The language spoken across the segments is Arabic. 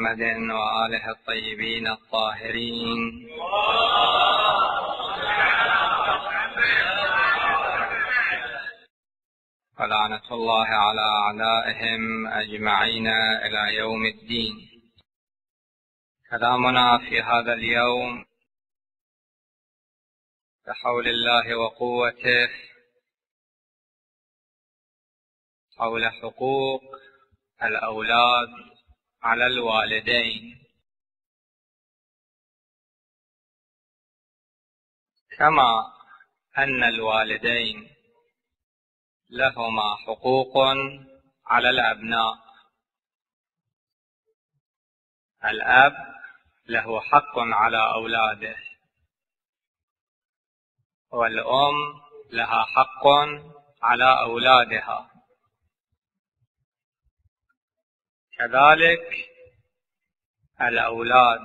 محمد وآله الطيبين الطاهرين. ولعنة الله على أعدائهم أجمعين إلى يوم الدين. كلامنا في هذا اليوم بحول الله وقوته حول حقوق الأولاد على الوالدين. كما أن الوالدين لهما حقوق على الأبناء. الأب له حق على أولاده. والأم لها حق على أولادها. كذلك الأولاد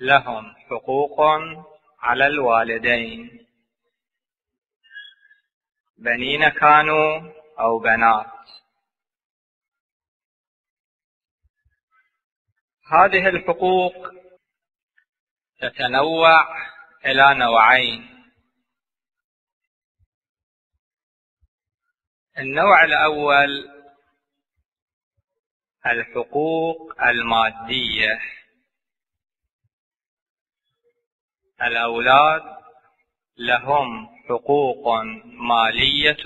لهم حقوق على الوالدين. بنين كانوا أو بنات. هذه الحقوق تتنوع إلى نوعين. النوع الأول الحقوق المادية. الأولاد لهم حقوق مالية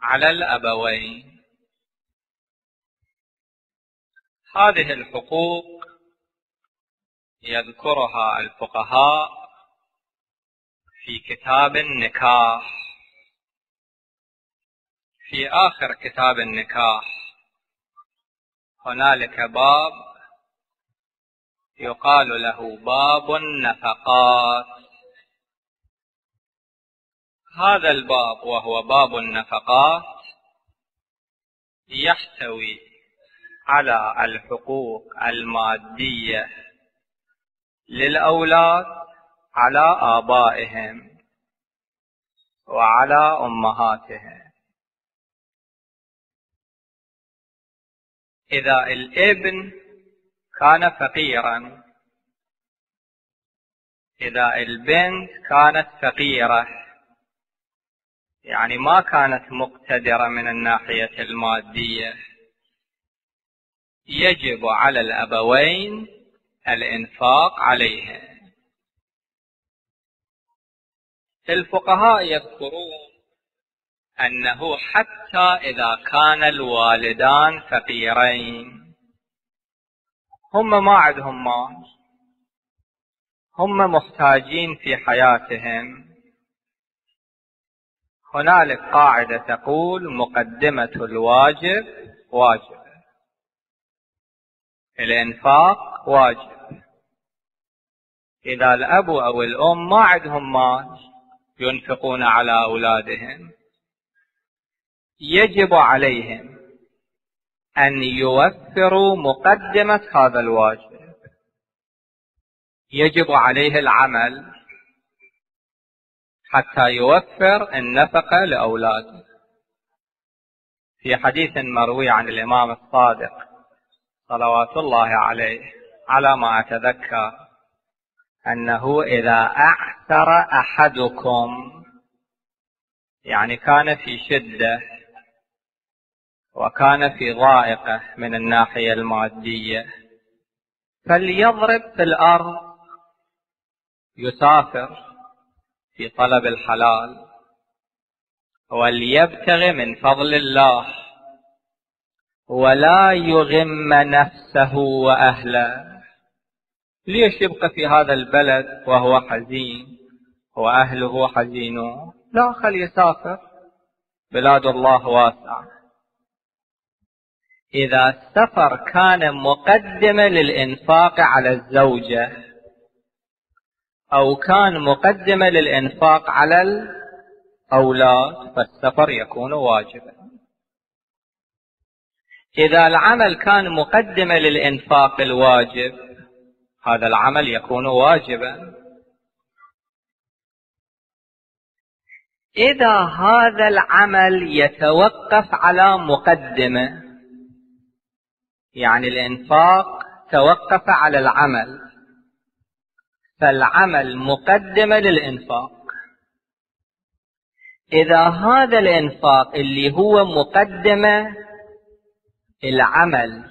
على الأبوين. هذه الحقوق يذكرها الفقهاء في كتاب النكاح. في آخر كتاب النكاح هنالك باب يقال له باب النفقات. هذا الباب وهو باب النفقات يحتوي على الحقوق المادية للأولاد على آبائهم وعلى أمهاتهم. إذا الإبن كان فقيرا. إذا البنت كانت فقيرة. يعني ما كانت مقتدرة من الناحية المادية. يجب على الأبوين الإنفاق عليها الفقهاء يذكرون أنه حتى إذا كان الوالدان فقيرين. هم ما عندهم مال. هم محتاجين في حياتهم. هنالك قاعدة تقول مقدمة الواجب واجب. الإنفاق واجب. إذا الأب أو الأم ما عندهم مال ينفقون على أولادهم. يجب عليهم أن يوفروا مقدمة هذا الواجب. يجب عليه العمل حتى يوفر النفقة لأولاده. في حديث مروي عن الإمام الصادق صلوات الله عليه على ما أتذكر أنه إذا أعثر أحدكم يعني كان في شدة وكان في ضائقة من الناحية المادية. فليضرب في الأرض. يسافر في طلب الحلال. وليبتغ من فضل الله. ولا يغم نفسه وأهله. ليش يبقى في هذا البلد وهو حزين؟ وأهله حزينون. لا خل يسافر. بلاد الله واسعة. إذا السفر كان مقدمة للإنفاق على الزوجة أو كان مقدمة للإنفاق على الأولاد فالسفر يكون واجبا. إذا العمل كان مقدمة للإنفاق الواجب هذا العمل يكون واجبا. إذا هذا العمل يتوقف على مقدمة يعني الإنفاق توقف على العمل. فالعمل مقدمة للإنفاق. إذا هذا الإنفاق اللي هو مقدمة العمل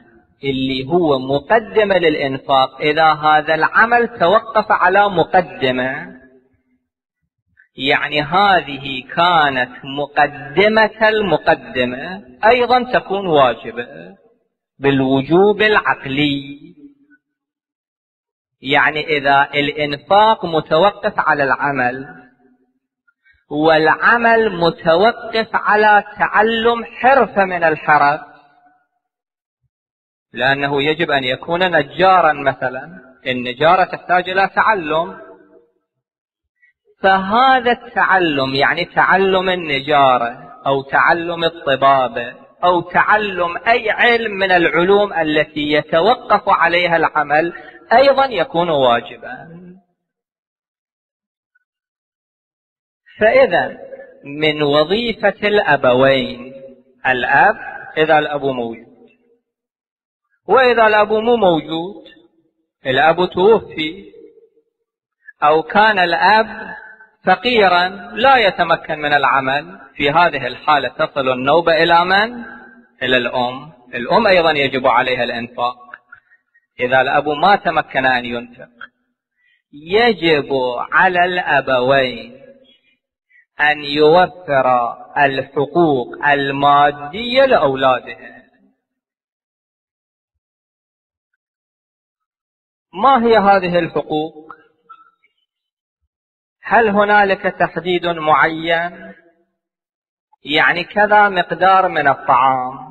اللي هو مقدمة للإنفاق إذا هذا العمل توقف على مقدمة يعني هذه كانت مقدمة المقدمة أيضا تكون واجبة. بالوجوب العقلي. يعني إذا الإنفاق متوقف على العمل والعمل متوقف على تعلم حرفة من الحرف لأنه يجب أن يكون نجارا مثلا النجارة تحتاج إلى تعلم. فهذا التعلم يعني تعلم النجارة أو تعلم الطبابة أو تعلم أي علم من العلوم التي يتوقف عليها العمل أيضا يكون واجبا. فإذا من وظيفة الأبوين الأب إذا الأب موجود. وإذا الأب مو موجود الأب توفي. أو كان الأب فقيرا لا يتمكن من العمل في هذه الحالة. تصل النوبة إلى من؟ إلى الأم. الأم أيضا يجب عليها الإنفاق. إذا الأب ما تمكن أن ينفق يجب على الأبوين أن يوفر الحقوق المادية لأولادهم. ما هي هذه الحقوق؟ هل هنالك تحديد معين؟ يعني كذا مقدار من الطعام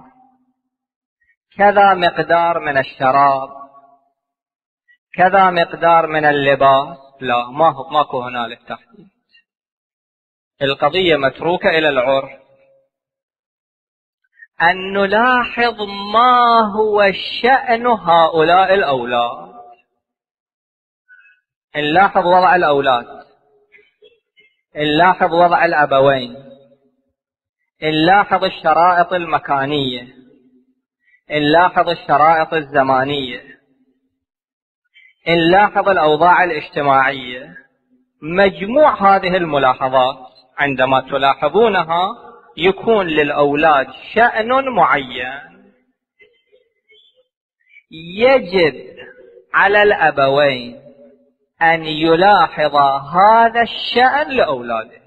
كذا مقدار من الشراب كذا مقدار من اللباس. لا ما هو ماكو هنالك تحديد. القضية متروكة إلى العرف. أن نلاحظ ما هو شأن هؤلاء الأولاد. نلاحظ وضع الأولاد. نلاحظ وضع الأبوين. نلاحظ الشرائط المكانية. نلاحظ الشرائط الزمانية. نلاحظ الأوضاع الاجتماعية. مجموع هذه الملاحظات عندما تلاحظونها يكون للأولاد شأن معين. يجب على الأبوين أن يلاحظ هذا الشأن لأولاده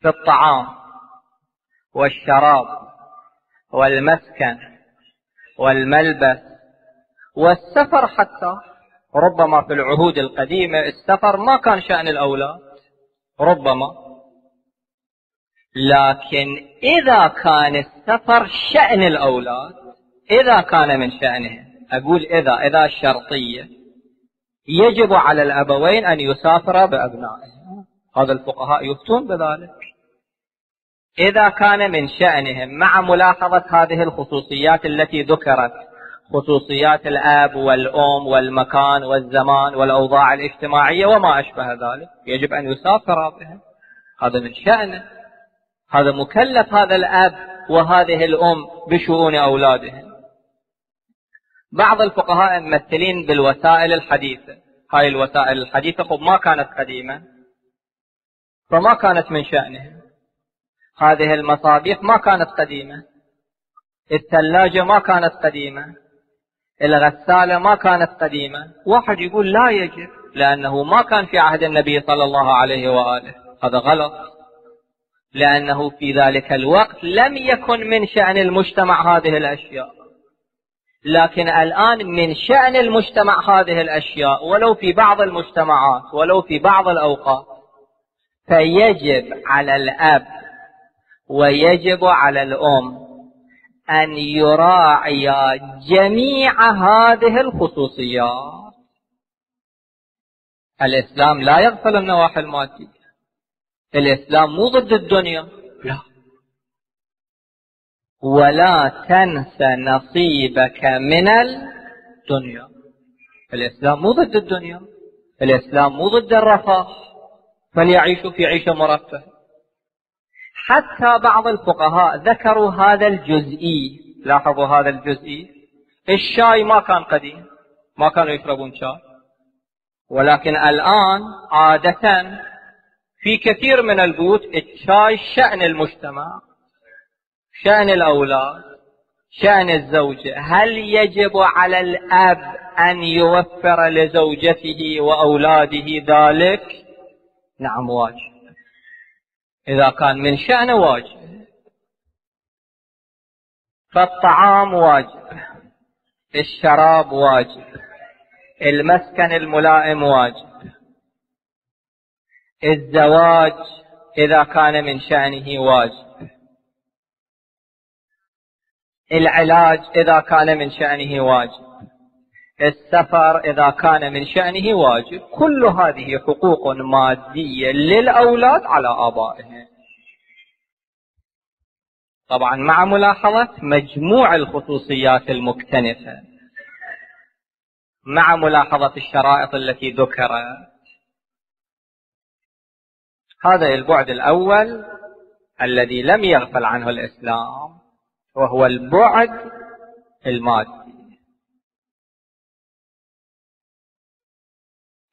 في الطعام والشراب والمسكن والملبس والسفر حتى ربما في العهود القديمة السفر ما كان شأن الأولاد ربما. لكن إذا كان السفر شأن الأولاد إذا كان من شأنهم أقول إذا إذا الشرطية يجب على الأبوين أن يسافرا بأبنائهم. هذا الفقهاء يفتون بذلك. إذا كان من شأنهم مع ملاحظة هذه الخصوصيات التي ذكرت خصوصيات الأب والأم والمكان والزمان والأوضاع الاجتماعية وما أشبه ذلك يجب أن يسافر بهم. هذا من شأنه. هذا مكلف هذا الأب وهذه الأم بشؤون أولادهم. بعض الفقهاء ممثلين بالوسائل الحديثة. هاي الوسائل الحديثة خب ما كانت قديمة. فما كانت من شأنهم هذه المصابيح ما كانت قديمة. الثلاجة ما كانت قديمة. الغسالة ما كانت قديمة. واحد يقول لا يجب لأنه ما كان في عهد النبي صلى الله عليه وآله. هذا غلط. لأنه في ذلك الوقت لم يكن من شأن المجتمع هذه الأشياء. لكن الآن من شأن المجتمع هذه الأشياء ولو في بعض المجتمعات ولو في بعض الأوقات فيجب على الأب ويجب على الأم أن يراعي جميع هذه الخصوصيات. الإسلام لا يغفل النواحي المادية. الإسلام مو ضد الدنيا. لا. ولا تنس نصيبك من الدنيا. الإسلام مو ضد الدنيا الإسلام مو ضد الرفاه. فليعيشوا في عيشة مرفهة حتى بعض الفقهاء ذكروا هذا الجزئي. لاحظوا هذا الجزئي؟ الشاي ما كان قديم ما كانوا يشربون شاي. ولكن الآن عادة في كثير من البيوت الشاي شأن المجتمع. شأن الأولاد شأن الزوجة هل يجب على الأب أن يوفر لزوجته وأولاده ذلك؟ نعم واجب. إذا كان من شأنه واجب فالطعام واجب الشراب واجب المسكن الملائم واجب. الزواج إذا كان من شأنه واجب. العلاج إذا كان من شأنه واجب. السفر إذا كان من شأنه واجب. كل هذه حقوق مادية للأولاد على آبائهم. طبعا مع ملاحظة مجموع الخصوصيات المكتنفة. مع ملاحظة الشرائط التي ذكرت. هذا البعد الأول الذي لم يغفل عنه الإسلام. وهو البعد المادي.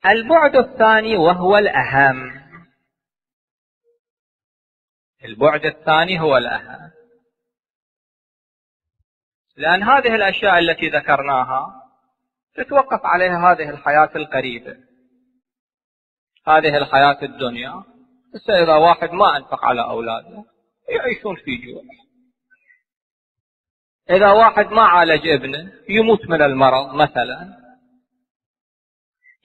البعد الثاني وهو الأهم. البعد الثاني هو الأهم. لأن هذه الأشياء التي ذكرناها تتوقف عليها هذه الحياة القريبة. هذه الحياة الدنيا. بس إذا واحد ما أنفق على أولاده يعيشون في جوع. إذا واحد ما عالج ابنه يموت من المرض مثلا.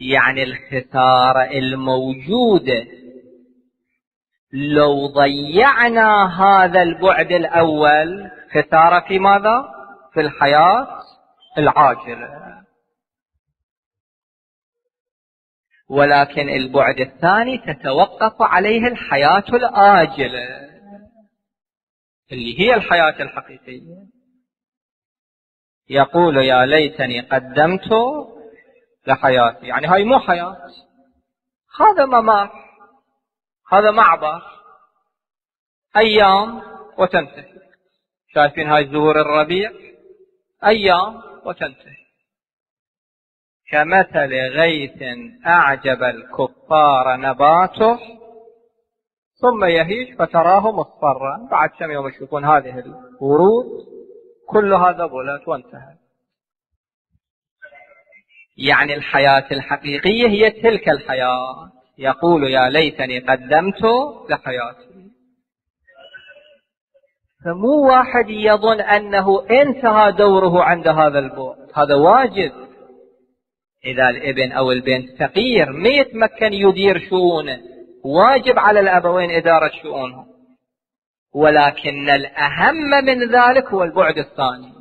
يعني الخسارة الموجودة. لو ضيعنا هذا البعد الأول خسارة في ماذا؟ في الحياة العاجلة. ولكن البعد الثاني تتوقف عليه الحياة الآجلة اللي هي الحياة الحقيقية. يقول يا ليتني قدمت لحياتي. يعني هاي مو حياة. هذا ممار هذا معبر. أيام وتنتهي. شايفين هاي زهور الربيع؟ أيام وتنتهي. كمثل غيث أعجب الكفار نباته ثم يهيج فتراه مصفرا. بعد كم يوم يشوفون هذه الورود؟ كلها ذبلت وانتهت يعني الحياة الحقيقية هي تلك الحياة. يقول يا ليتني قدمت لحياتي. فمو واحد يظن أنه انتهى دوره عند هذا البعد. هذا واجب. إذا الابن أو البنت فقير ما يتمكن يدير شؤونه. واجب على الأبوين إدارة شؤونهم. ولكن الأهم من ذلك هو البعد الثاني.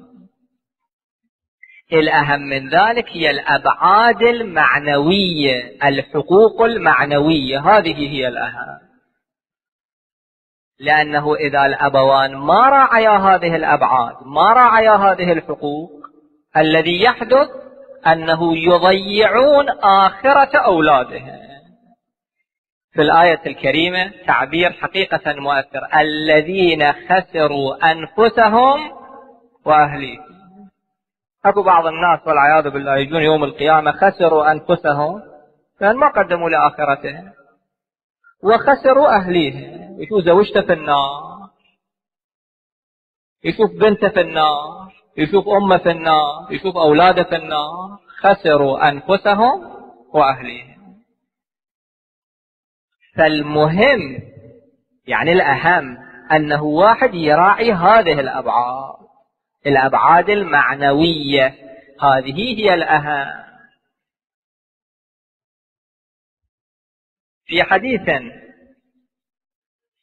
الأهم من ذلك هي الأبعاد المعنوية الحقوق المعنوية. هذه هي الأهم. لأنه إذا الأبوان ما راعيا هذه الأبعاد ما راعيا هذه الحقوق الذي يحدث أنه يضيعون آخرة أولادهم. في الآية الكريمة تعبير حقيقة مؤثر. الذين خسروا أنفسهم وأهليهم أكو بعض الناس والعياذ بالله يجون يوم القيامة خسروا أنفسهم لأن ما قدموا لآخرتهم وخسروا أهليهم يشوف زوجته في النار. يشوف بنته في النار. يشوف أمه في النار. يشوف أولاده في النار. خسروا أنفسهم وأهليهم فالمهم يعني الأهم أنه واحد يراعي هذه الأبعاد الأبعاد المعنوية. هذه هي الأهم. في حديث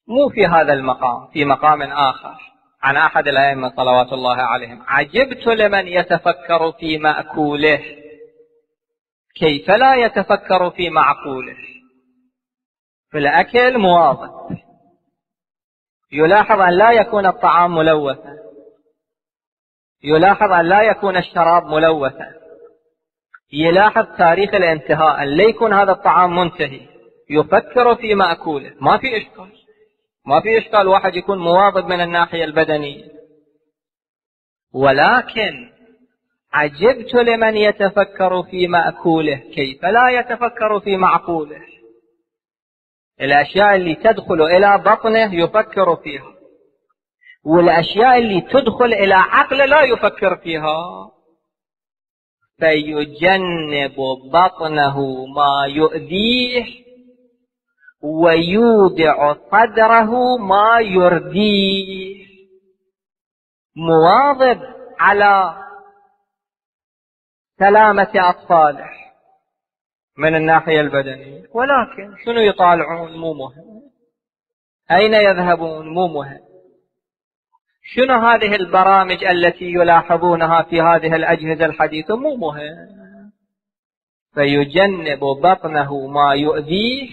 مو في هذا المقام في مقام آخر عن أحد الأئمة صلوات الله عليهم. عجبت لمن يتفكر في مأكوله. كيف لا يتفكر في معقوله؟ في الأكل مواظب يلاحظ أن لا يكون الطعام ملوثا. يلاحظ أن لا يكون الشراب ملوثا. يلاحظ تاريخ الانتهاء أن لا يكون هذا الطعام منتهي. يفكر في مأكوله. ما في إشكال. ما في إشكال واحد يكون مواظب من الناحية البدنية. ولكن عجبت لمن يتفكر في مأكوله كيف لا يتفكر في معقوله. الأشياء اللي تدخل إلى بطنه يفكر فيها. والأشياء اللي تدخل إلى عقله لا يفكر فيها. فيجنب بطنه ما يؤذيه ويودع صدره ما يرديه. مواظب على سلامة أطفاله. من الناحية البدنية. ولكن شنو يطالعون مو مهم. أين يذهبون مو مهم. شنو هذه البرامج التي يلاحظونها في هذه الأجهزة الحديثة مو مهم. فيجنب بطنه ما يؤذيه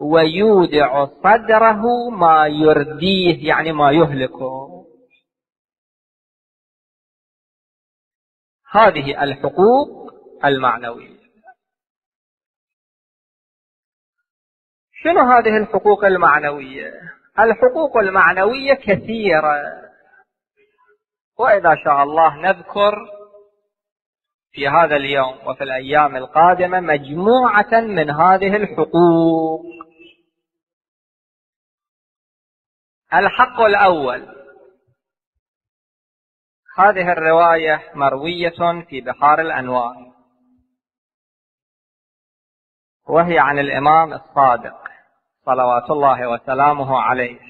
ويودع صدره ما يرديه يعني ما يهلكه. هذه الحقوق المعنوية. شنو هذه الحقوق المعنوية؟ الحقوق المعنوية كثيرة. وإذا شاء الله نذكر في هذا اليوم وفي الأيام القادمة مجموعة من هذه الحقوق. الحق الأول. هذه الرواية مروية في بحار الأنوار. وهي عن الإمام الصادق. صلوات الله وسلامه عليه.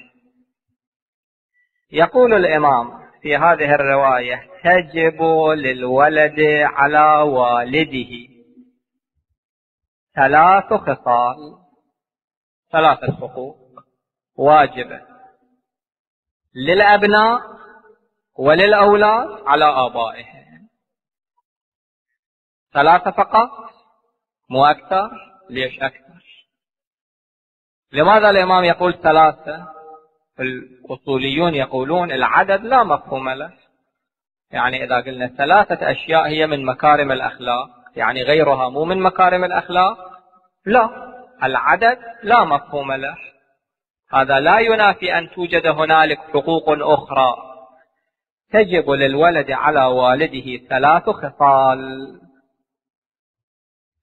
يقول الإمام في هذه الرواية تجب للولد على والده. ثلاث خصال ثلاثة حقوق واجبه للأبناء وللأولاد على آبائهم. ثلاثة فقط مو أكثر ليش أكثر؟ لماذا الإمام يقول ثلاثة؟ الأصوليون يقولون العدد لا مفهوم له. يعني إذا قلنا ثلاثة أشياء هي من مكارم الأخلاق يعني غيرها مو من مكارم الأخلاق؟ لا. العدد لا مفهوم له. هذا لا ينافي أن توجد هنالك حقوق أخرى. تجب للولد على والده ثلاث خصال.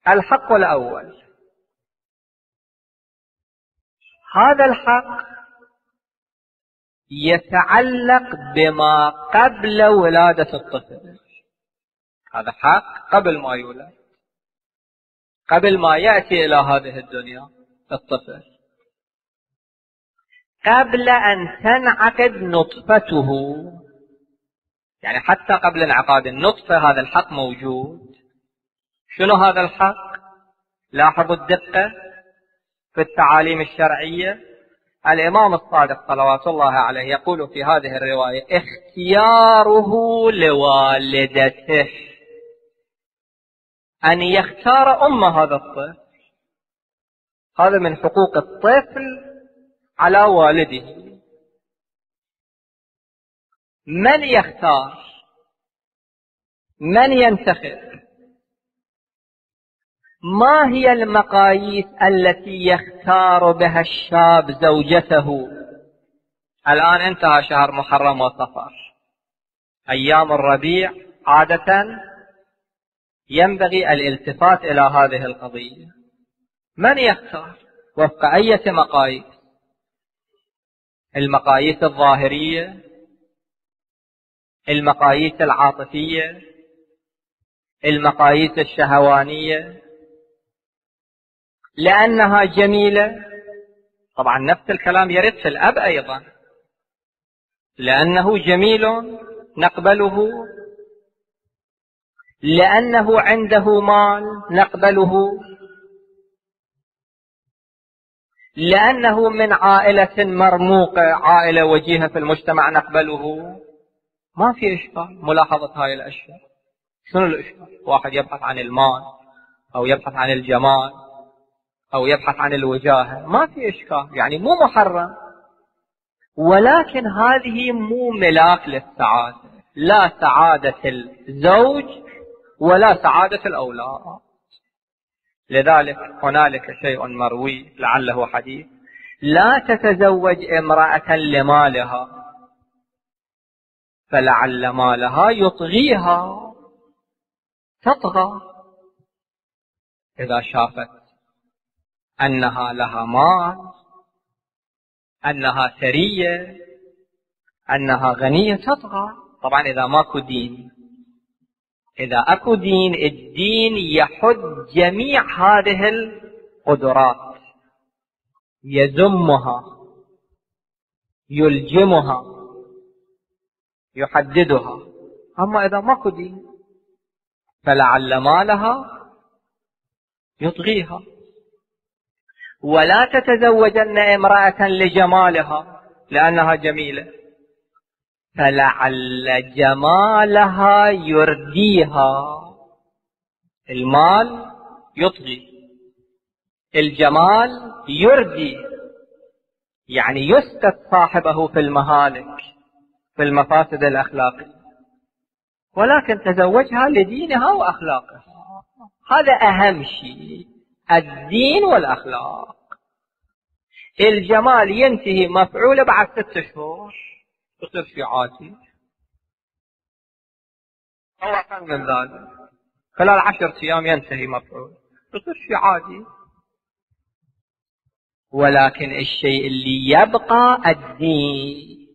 الحق الأول. هذا الحق يتعلق بما قبل ولادة الطفل. هذا حق قبل ما يولد قبل ما يأتي إلى هذه الدنيا الطفل. قبل أن تنعقد نطفته يعني حتى قبل انعقاد النطفة هذا الحق موجود. شنو هذا الحق؟ لاحظوا الدقة. في التعاليم الشرعية الإمام الصادق صلوات الله عليه يقول في هذه الرواية اختياره لوالدته. أن يختار أم هذا الطفل هذا من حقوق الطفل على والده. من يختار؟ من ينتخب؟ ما هي المقاييس التي يختار بها الشاب زوجته؟ الآن انتهى شهر محرم وصفر. أيام الربيع عادة ينبغي الالتفات إلى هذه القضية. من يختار؟ وفق أية مقاييس؟ المقاييس الظاهرية المقاييس العاطفية المقاييس الشهوانية لأنها جميلة. طبعا نفس الكلام يرد في الأب أيضا. لأنه جميل نقبله. لأنه عنده مال نقبله. لأنه من عائلة مرموقة عائلة وجيهة في المجتمع نقبله. ما في إشكال. ملاحظة هاي الأشياء. شنو الإشكال؟ واحد يبحث عن المال أو يبحث عن الجمال. أو يبحث عن الوجاهة. ما في إشكال. يعني مو محرم. ولكن هذه مو ملاك للسعادة. لا سعادة الزوج ولا سعادة الأولاد. لذلك هنالك شيء مروي لعله حديث. لا تتزوج امرأة لمالها. فلعل مالها يطغيها. تطغى. إذا شافت أنها لها مال أنها ثرية أنها غنية تطغى. طبعا إذا ماكو دين إذا أكو دين الدين يحد جميع هذه القدرات يذمها يلجمها يحددها. أما إذا ماكو دين فلعل مالها يطغيها. ولا تتزوجن امرأة لجمالها لأنها جميلة. فلعل جمالها يرديها. المال يطغي. الجمال يردي. يعني يسقط صاحبه في المهالك في المفاسد الأخلاقية. ولكن تزوجها لدينها وأخلاقها. هذا أهم شيء. الدين والأخلاق. الجمال ينتهي مفعوله بعد ست شهور. يصير شيء عادي. أو أقل من ذلك. خلال عشرة أيام ينتهي مفعول يصير شيء عادي. ولكن الشيء اللي يبقى الدين.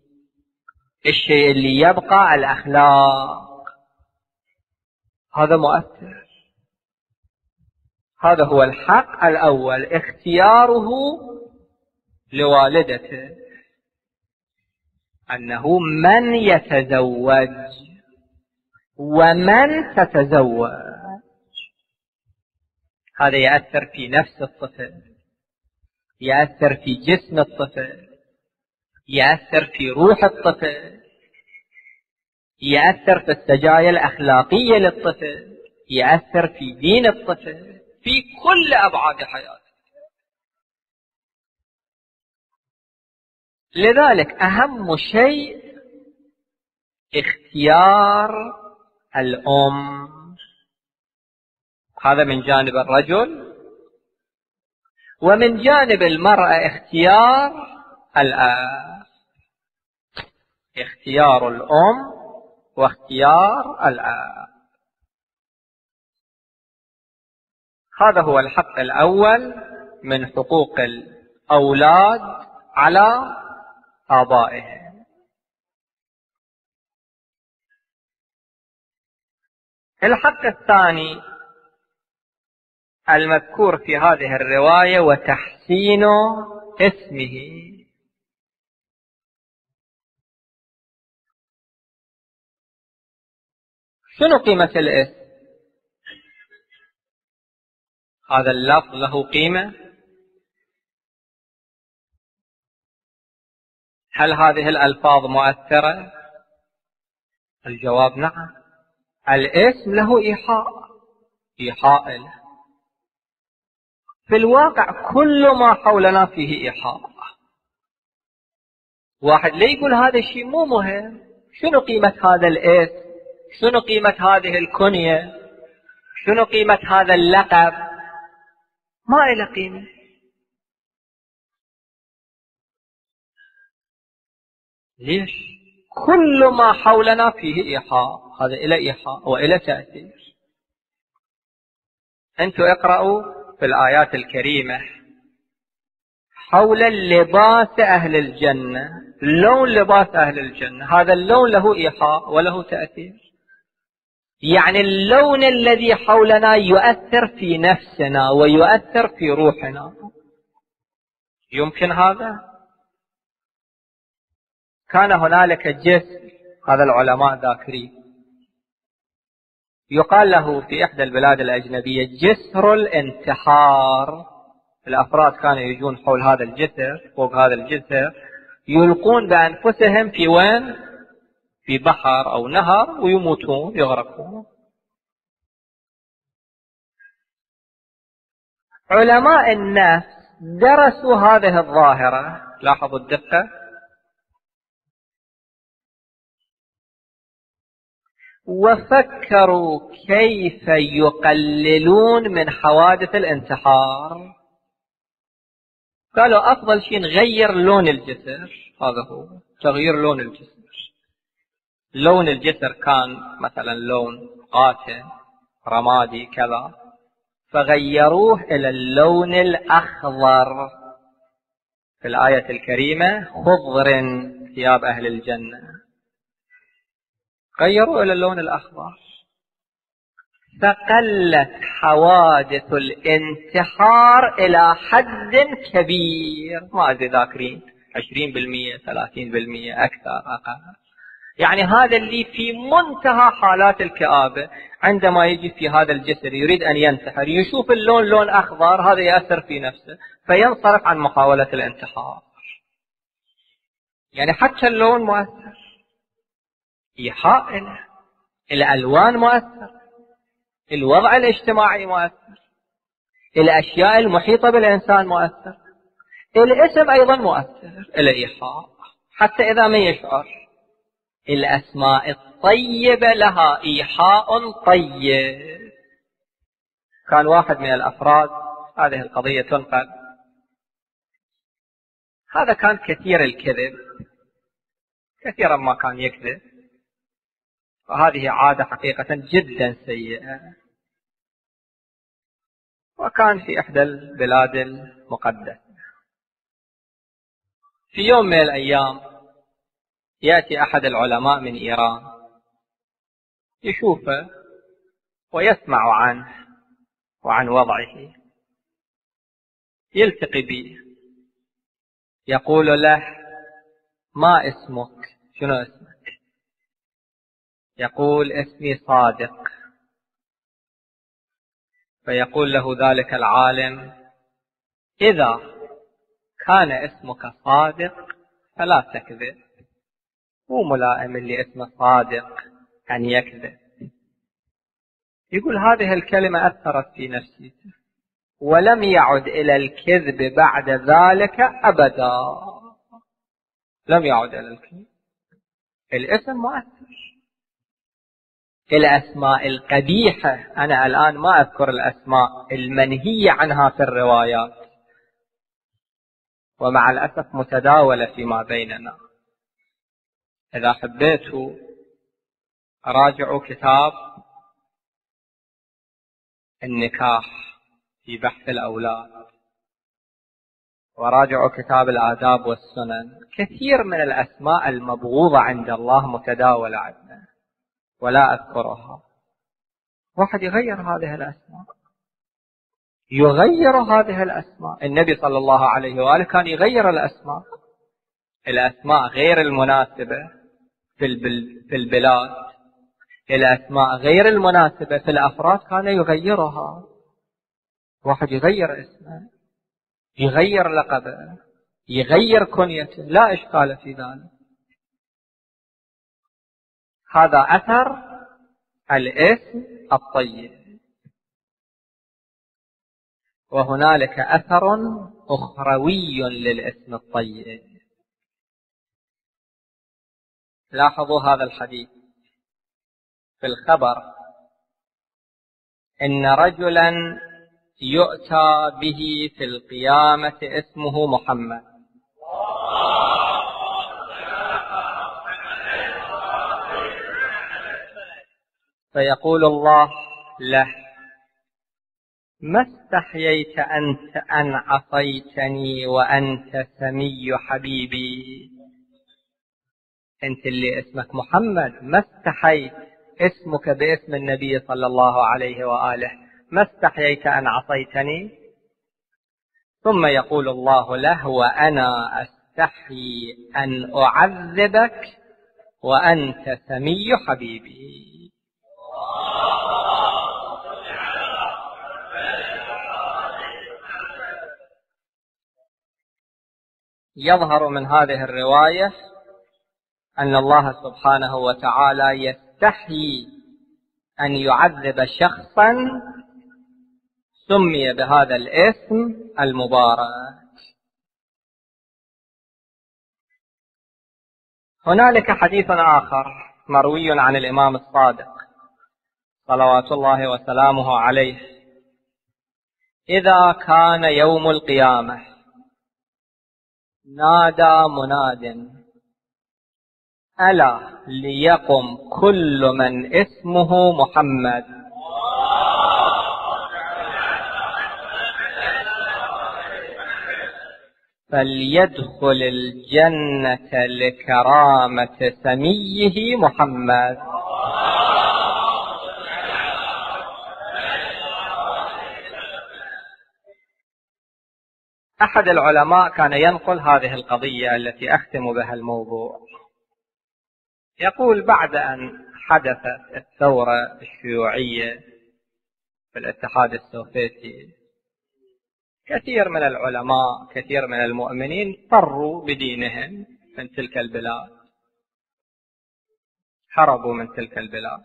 الشيء اللي يبقى الأخلاق. هذا مؤثر. هذا هو الحق الأول. اختياره لوالدته. أنه من يتزوج ومن تتزوج. هذا يأثر في نفس الطفل يأثر في جسم الطفل يأثر في روح الطفل يأثر في السجايا الأخلاقية للطفل يأثر في دين الطفل. في كل أبعاد حياته لذلك أهم شيء اختيار الأم. هذا من جانب الرجل. ومن جانب المرأة اختيار الأب. اختيار الأم واختيار الأب. هذا هو الحق الأول من حقوق الأولاد على آبائهم. الحق الثاني المذكور في هذه الرواية وتحسين اسمه. شنو قيمة الاسم؟ هذا اللفظ له قيمة؟ هل هذه الألفاظ مؤثرة؟ الجواب نعم. الاسم له إيحاء. إيحاء له. في الواقع كل ما حولنا فيه إيحاء. واحد لا يقول هذا الشيء مو مهم؟ شنو قيمة هذا الاسم؟ شنو قيمة هذه الكنية؟ شنو قيمة هذا اللقب؟ ما له قيمة؟ ليش؟ كل ما حولنا فيه إيحاء هذا إلى إيحاء وإلى تأثير. أنتم اقرأوا في الآيات الكريمة حول اللباس أهل الجنة لون لباس أهل الجنة هذا اللون له إيحاء وله تأثير. يعني اللون الذي حولنا يؤثر في نفسنا ويؤثر في روحنا. يمكن هذا؟ كان هنالك جسر هذا العلماء ذاكرين. يقال له في إحدى البلاد الأجنبية جسر الانتحار. الأفراد كانوا يجون حول هذا الجسر فوق هذا الجسر يلقون بأنفسهم في وين؟ في بحر أو نهر ويموتون يغرقون. علماء النفس درسوا هذه الظاهرة. لاحظوا الدقة. وفكروا كيف يقللون من حوادث الانتحار. قالوا أفضل شيء نغير لون الجسر هذا هو تغيير لون الجسر. لون الجسر كان مثلا لون قاتل رمادي كذا. فغيروه إلى اللون الأخضر. في الآية الكريمة خضر ثياب أهل الجنة. غيروا إلى اللون الأخضر. فقلت حوادث الانتحار إلى حد كبير. ما أدري ذاكرين 20% 30% أكثر أقل. يعني هذا اللي في منتهى حالات الكآبة عندما يجي في هذا الجسر يريد أن ينتحر يشوف اللون لون أخضر هذا يأثر في نفسه فينصرف عن محاولة الانتحار. يعني حتى اللون مؤثر إيحاء الألوان مؤثر الوضع الاجتماعي مؤثر الأشياء المحيطة بالإنسان مؤثر الاسم أيضا مؤثر الإيحاء حتى إذا ما يشعر. الأسماء الطيبة لها إيحاء طيب. كان واحد من الأفراد هذه القضية تنقل. هذا كان كثير الكذب كثيرا ما كان يكذب. وهذه عادة حقيقة جدا سيئة. وكان في إحدى البلاد المقدسة. في يوم من الأيام يأتي أحد العلماء من إيران يشوفه ويسمع عنه وعن وضعه. يلتقي به يقول له ما اسمك؟ شنو اسمك? يقول اسمي صادق. فيقول له ذلك العالم إذا كان اسمك صادق فلا تكذب. مو ملائم اللي اسمه صادق أن يكذب. يقول هذه الكلمة أثرت في نفسيته ولم يعد إلى الكذب بعد ذلك أبدا. لم يعد إلى الكذب. الاسم مؤثر الأسماء القبيحة. أنا الآن ما أذكر الأسماء المنهية عنها في الروايات. ومع الأسف متداولة فيما بيننا. إذا حبيتوا راجعوا كتاب النكاح في بحث الأولاد وراجعوا كتاب الآداب والسنن كثير من الأسماء المبغوضة عند الله متداولة عندنا ولا أذكرها. واحد يغير هذه الأسماء. يغير هذه الأسماء. النبي صلى الله عليه وآله كان يغير الأسماء. الأسماء غير المناسبة. في البلاد الأسماء غير المناسبة في الأفراد كان يغيرها. واحد يغير اسمه يغير لقبه يغير كنيته لا إشكال في ذلك. هذا أثر الاسم الطيب. وهنالك أثر أخروي للاسم الطيب. لاحظوا هذا الحديث في الخبر إن رجلا يؤتى به في القيامة اسمه محمد. فيقول الله له ما استحييت أنت أن عصيتني وأنت سمي حبيبي؟ أنت اللي اسمك محمد. ما استحيت اسمك باسم النبي صلى الله عليه وآله. ما استحييت أن عصيتني. ثم يقول الله له وأنا أستحي أن أعذبك وأنت سمي حبيبي. يظهر من هذه الرواية أن الله سبحانه وتعالى يستحيي أن يعذب شخصا سمي بهذا الاسم المبارك. هنالك حديث آخر مروي عن الإمام الصادق صلوات الله وسلامه عليه. إذا كان يوم القيامة نادى مناد ألا ليقم كل من اسمه محمد. فليدخل الجنة لكرامة سميه محمد. أحد العلماء كان ينقل هذه القضية التي أختم بها الموضوع. يقول بعد أن حدثت الثورة الشيوعية في الاتحاد السوفيتي كثير من العلماء كثير من المؤمنين فروا بدينهم من تلك البلاد. هربوا من تلك البلاد.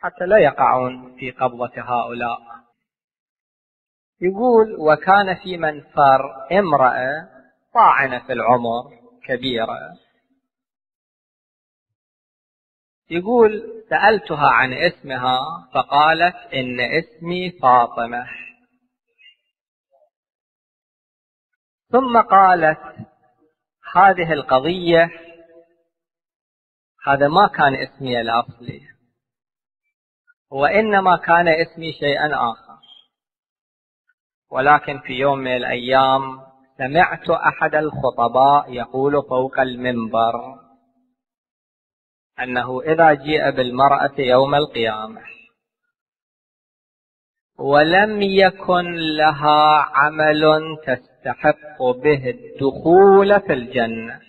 حتى لا يقعون في قبضة هؤلاء. يقول وكان في من فر امرأة طاعنة في العمر كبيرة. يقول سألتها عن اسمها فقالت إن اسمي فاطمة. ثم قالت هذه القضية هذا ما كان اسمي الأصلي وإنما كان اسمي شيئا آخر. ولكن في يوم من الأيام سمعت أحد الخطباء يقول فوق المنبر أنه إذا جيء بالمرأة يوم القيامة ولم يكن لها عمل تستحق به الدخول في الجنة.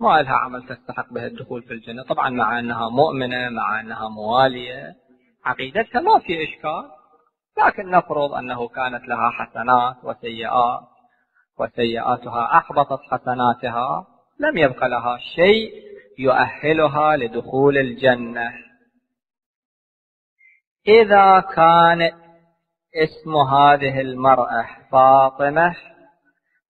ما لها عمل تستحق به الدخول في الجنة. طبعا مع أنها مؤمنة مع أنها موالية. عقيدتها ما في إشكال. لكن نفرض أنه كانت لها حسنات وسيئات وسيئاتها أحبطت حسناتها لم يبق لها شيء يؤهلها لدخول الجنة. إذا كان اسم هذه المرأة فاطمة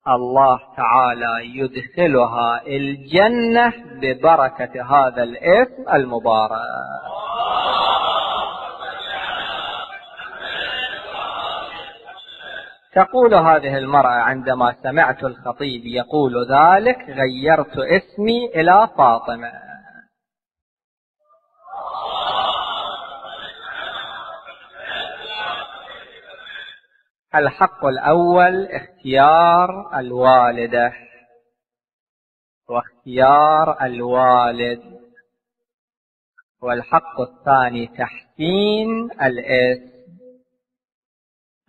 الله تعالى يدخلها الجنة ببركة هذا الاسم المبارك. تقول هذه المرأة عندما سمعت الخطيب يقول ذلك غيرت اسمي إلى فاطمة. الحق الأول اختيار الوالدة. واختيار الوالد. والحق الثاني تحسين الاسم.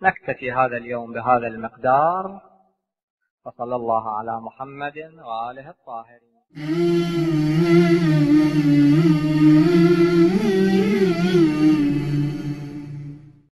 نكتفي هذا اليوم بهذا المقدار وصلى الله على محمد وآله الطاهرين.